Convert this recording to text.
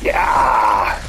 Yeah!